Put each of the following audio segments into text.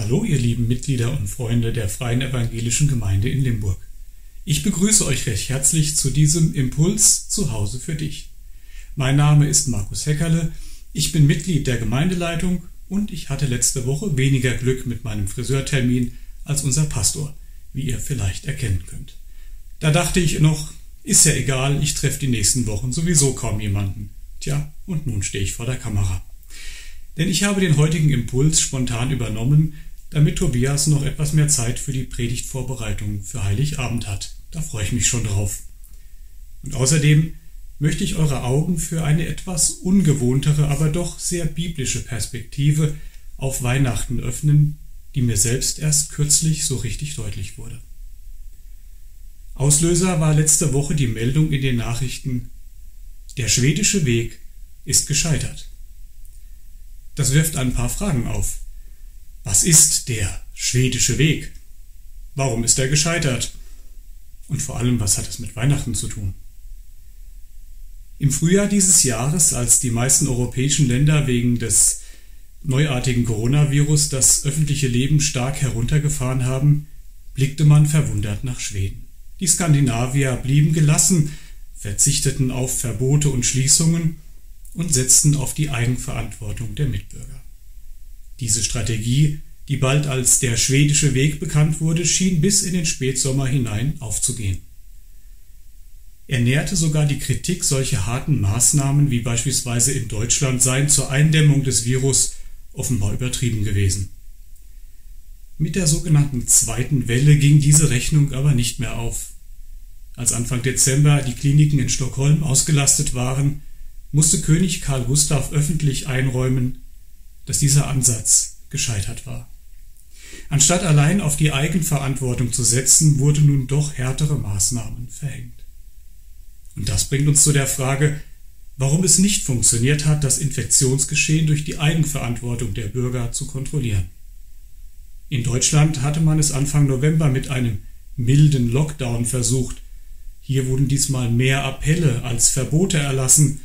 Hallo, ihr lieben Mitglieder und Freunde der Freien Evangelischen Gemeinde in Limburg. Ich begrüße euch recht herzlich zu diesem Impuls zu Hause für dich. Mein Name ist Markus Heckerle, ich bin Mitglied der Gemeindeleitung und ich hatte letzte Woche weniger Glück mit meinem Friseurtermin als unser Pastor, wie ihr vielleicht erkennen könnt. Da dachte ich noch, ist ja egal, ich treffe die nächsten Wochen sowieso kaum jemanden. Tja, und nun stehe ich vor der Kamera. Denn ich habe den heutigen Impuls spontan übernommen, damit Tobias noch etwas mehr Zeit für die Predigtvorbereitung für Heiligabend hat. Da freue ich mich schon drauf. Und außerdem möchte ich eure Augen für eine etwas ungewohntere, aber doch sehr biblische Perspektive auf Weihnachten öffnen, die mir selbst erst kürzlich so richtig deutlich wurde. Auslöser war letzte Woche die Meldung in den Nachrichten, der schwedische Weg ist gescheitert. Das wirft ein paar Fragen auf. Was ist der schwedische Weg? Warum ist er gescheitert? Und vor allem, was hat es mit Weihnachten zu tun? Im Frühjahr dieses Jahres, als die meisten europäischen Länder wegen des neuartigen Coronavirus das öffentliche Leben stark heruntergefahren haben, blickte man verwundert nach Schweden. Die Skandinavier blieben gelassen, verzichteten auf Verbote und Schließungen und setzten auf die Eigenverantwortung der Mitbürger. Diese Strategie, die bald als der schwedische Weg bekannt wurde, schien bis in den Spätsommer hinein aufzugehen. Er nährte sogar die Kritik, solche harten Maßnahmen wie beispielsweise in Deutschland seien zur Eindämmung des Virus offenbar übertrieben gewesen. Mit der sogenannten zweiten Welle ging diese Rechnung aber nicht mehr auf. Als Anfang Dezember die Kliniken in Stockholm ausgelastet waren, musste König Karl Gustav öffentlich einräumen, dass dieser Ansatz gescheitert war. Anstatt allein auf die Eigenverantwortung zu setzen, wurden nun doch härtere Maßnahmen verhängt. Und das bringt uns zu der Frage, warum es nicht funktioniert hat, das Infektionsgeschehen durch die Eigenverantwortung der Bürger zu kontrollieren. In Deutschland hatte man es Anfang November mit einem milden Lockdown versucht. Hier wurden diesmal mehr Appelle als Verbote erlassen,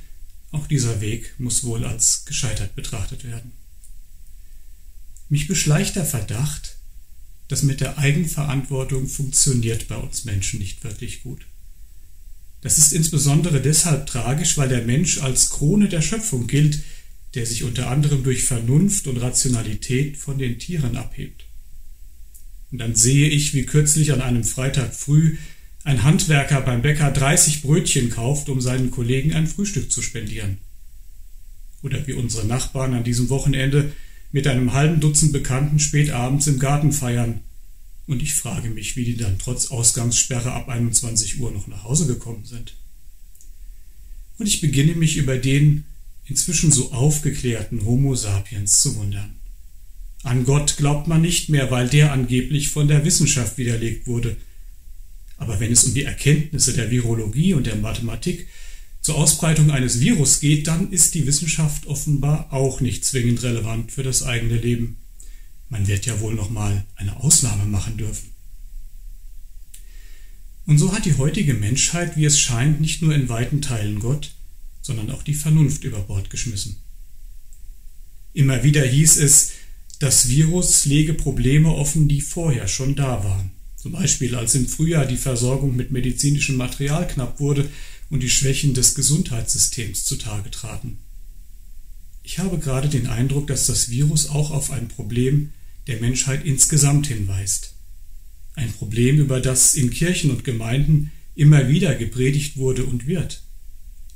auch dieser Weg muss wohl als gescheitert betrachtet werden. Mich beschleicht der Verdacht, dass mit der Eigenverantwortung funktioniert bei uns Menschen nicht wirklich gut. Das ist insbesondere deshalb tragisch, weil der Mensch als Krone der Schöpfung gilt, der sich unter anderem durch Vernunft und Rationalität von den Tieren abhebt. Und dann sehe ich, wie kürzlich an einem Freitag früh ein Handwerker beim Bäcker 30 Brötchen kauft, um seinen Kollegen ein Frühstück zu spendieren. Oder wie unsere Nachbarn an diesem Wochenende mit einem halben Dutzend Bekannten spät abends im Garten feiern. Und ich frage mich, wie die dann trotz Ausgangssperre ab 21 Uhr noch nach Hause gekommen sind. Und ich beginne mich über den inzwischen so aufgeklärten Homo sapiens zu wundern. An Gott glaubt man nicht mehr, weil der angeblich von der Wissenschaft widerlegt wurde – aber wenn es um die Erkenntnisse der Virologie und der Mathematik zur Ausbreitung eines Virus geht, dann ist die Wissenschaft offenbar auch nicht zwingend relevant für das eigene Leben. Man wird ja wohl noch mal eine Ausnahme machen dürfen. Und so hat die heutige Menschheit, wie es scheint, nicht nur in weiten Teilen Gott, sondern auch die Vernunft über Bord geschmissen. Immer wieder hieß es, das Virus lege Probleme offen, die vorher schon da waren. Zum Beispiel als im Frühjahr die Versorgung mit medizinischem Material knapp wurde und die Schwächen des Gesundheitssystems zutage traten. Ich habe gerade den Eindruck, dass das Virus auch auf ein Problem der Menschheit insgesamt hinweist. Ein Problem, über das in Kirchen und Gemeinden immer wieder gepredigt wurde und wird.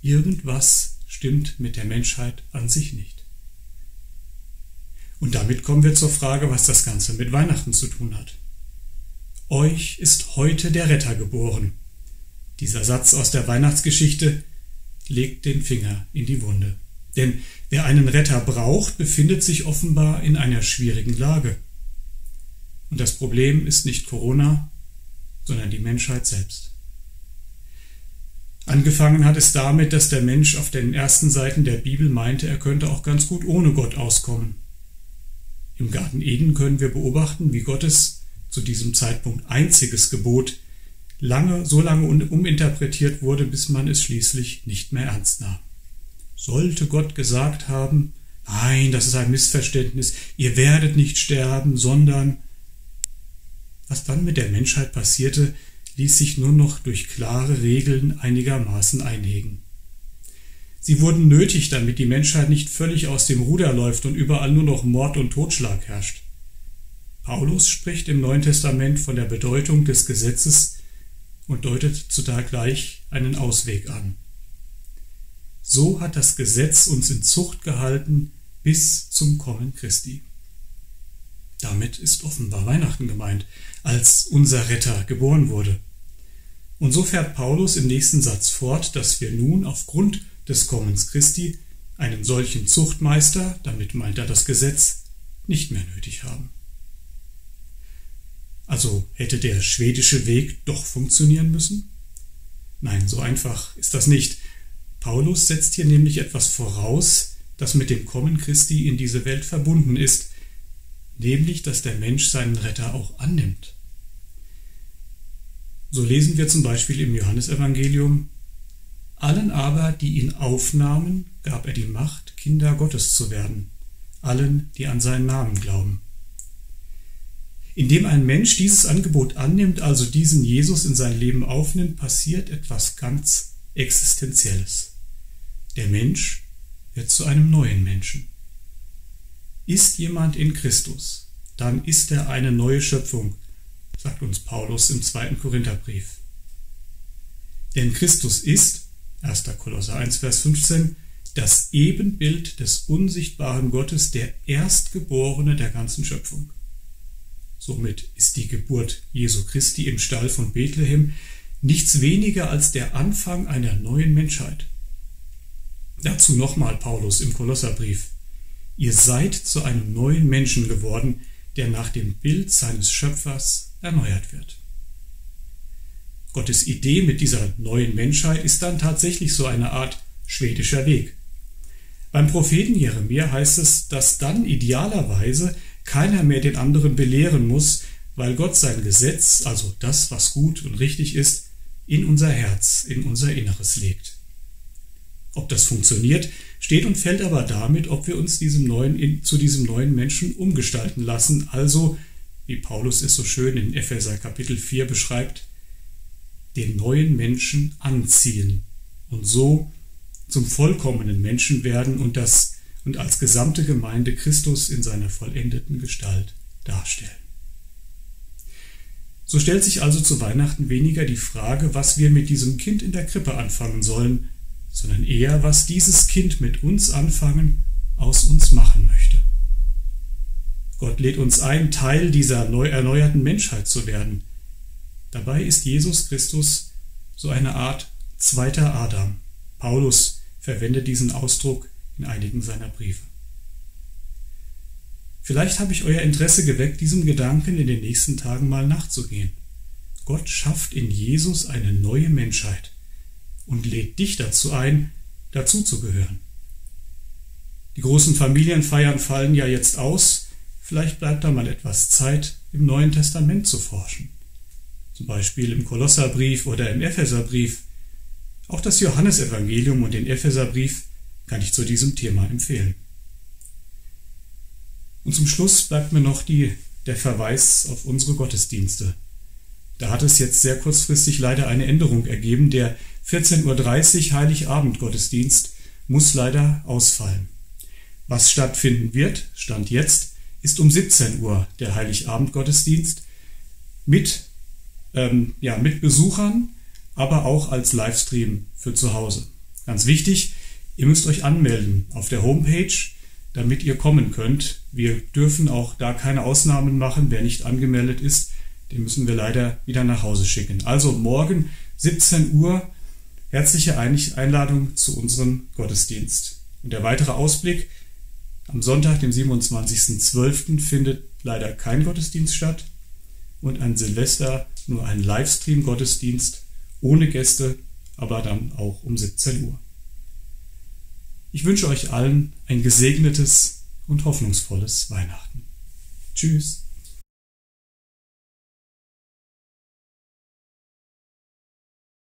Irgendwas stimmt mit der Menschheit an sich nicht. Und damit kommen wir zur Frage, was das Ganze mit Weihnachten zu tun hat. Euch ist heute der Retter geboren. Dieser Satz aus der Weihnachtsgeschichte legt den Finger in die Wunde. Denn wer einen Retter braucht, befindet sich offenbar in einer schwierigen Lage. Und das Problem ist nicht Corona, sondern die Menschheit selbst. Angefangen hat es damit, dass der Mensch auf den ersten Seiten der Bibel meinte, er könnte auch ganz gut ohne Gott auskommen. Im Garten Eden können wir beobachten, wie Gottes zu diesem Zeitpunkt einziges Gebot lange, so lange uminterpretiert wurde, bis man es schließlich nicht mehr ernst nahm. Sollte Gott gesagt haben, Nein, das ist ein Missverständnis. Ihr werdet nicht sterben, sondern was dann mit der Menschheit passierte, ließ sich nur noch durch klare Regeln einigermaßen einhegen. Sie wurden nötig, damit die Menschheit nicht völlig aus dem Ruder läuft und überall nur noch Mord und Totschlag herrscht. Paulus spricht im Neuen Testament von der Bedeutung des Gesetzes und deutet zugleich einen Ausweg an. So hat das Gesetz uns in Zucht gehalten bis zum Kommen Christi. Damit ist offenbar Weihnachten gemeint, als unser Retter geboren wurde. Und so fährt Paulus im nächsten Satz fort, dass wir nun aufgrund des Kommens Christi einen solchen Zuchtmeister, damit meint er das Gesetz, nicht mehr nötig haben. Also hätte der schwedische Weg doch funktionieren müssen? Nein, so einfach ist das nicht. Paulus setzt hier nämlich etwas voraus, das mit dem Kommen Christi in diese Welt verbunden ist, nämlich dass der Mensch seinen Retter auch annimmt. So lesen wir zum Beispiel im Johannesevangelium, allen aber, die ihn aufnahmen, gab er die Macht, Kinder Gottes zu werden, allen, die an seinen Namen glauben. Indem ein Mensch dieses Angebot annimmt, also diesen Jesus in sein Leben aufnimmt, passiert etwas ganz Existenzielles. Der Mensch wird zu einem neuen Menschen. Ist jemand in Christus, dann ist er eine neue Schöpfung, sagt uns Paulus im zweiten Korintherbrief. Denn Christus ist, 1. Kolosser 1, Vers 15, das Ebenbild des unsichtbaren Gottes, der Erstgeborene der ganzen Schöpfung. Somit ist die Geburt Jesu Christi im Stall von Bethlehem nichts weniger als der Anfang einer neuen Menschheit. Dazu nochmal Paulus im Kolosserbrief. Ihr seid zu einem neuen Menschen geworden, der nach dem Bild seines Schöpfers erneuert wird. Gottes Idee mit dieser neuen Menschheit ist dann tatsächlich so eine Art schwedischer Weg. Beim Propheten Jeremia heißt es, dass dann idealerweise keiner mehr den anderen belehren muss, weil Gott sein Gesetz, also das, was gut und richtig ist, in unser Herz, in unser Inneres legt. Ob das funktioniert, steht und fällt aber damit, ob wir uns diesem neuen, zu diesem neuen Menschen umgestalten lassen, also, wie Paulus es so schön in Epheser Kapitel 4 beschreibt, den neuen Menschen anziehen und so zum vollkommenen Menschen werden und das und als gesamte Gemeinde Christus in seiner vollendeten Gestalt darstellen. So stellt sich also zu Weihnachten weniger die Frage, was wir mit diesem Kind in der Krippe anfangen sollen, sondern eher, was dieses Kind mit uns anfangen, aus uns machen möchte. Gott lädt uns ein, Teil dieser neu erneuerten Menschheit zu werden. Dabei ist Jesus Christus so eine Art zweiter Adam. Paulus verwendet diesen Ausdruck in einigen seiner Briefe. Vielleicht habe ich euer Interesse geweckt, diesem Gedanken in den nächsten Tagen mal nachzugehen. Gott schafft in Jesus eine neue Menschheit und lädt dich dazu ein, dazuzugehören. Die großen Familienfeiern fallen ja jetzt aus, vielleicht bleibt da mal etwas Zeit, im Neuen Testament zu forschen. Zum Beispiel im Kolosserbrief oder im Epheserbrief. Auch das Johannesevangelium und den Epheserbrief kann ich zu diesem Thema empfehlen. Und zum Schluss bleibt mir noch die, der Verweis auf unsere Gottesdienste. Da hat es jetzt sehr kurzfristig leider eine Änderung ergeben. Der 14.30 Uhr Heiligabend-Gottesdienst muss leider ausfallen. Was stattfinden wird, Stand jetzt, ist um 17 Uhr der Heiligabend-Gottesdienst mit, ähm, ja, mit Besuchern, aber auch als Livestream für zu Hause. Ganz wichtig, Ihr müsst euch anmelden auf der Homepage, damit ihr kommen könnt. Wir dürfen auch da keine Ausnahmen machen. Wer nicht angemeldet ist, den müssen wir leider wieder nach Hause schicken. Also morgen 17 Uhr herzliche Einladung zu unserem Gottesdienst. Und der weitere Ausblick. Am Sonntag, dem 27.12. findet leider kein Gottesdienst statt und an Silvester nur ein Livestream-Gottesdienst ohne Gäste, aber dann auch um 17 Uhr. Ich wünsche euch allen ein gesegnetes und hoffnungsvolles Weihnachten. Tschüss.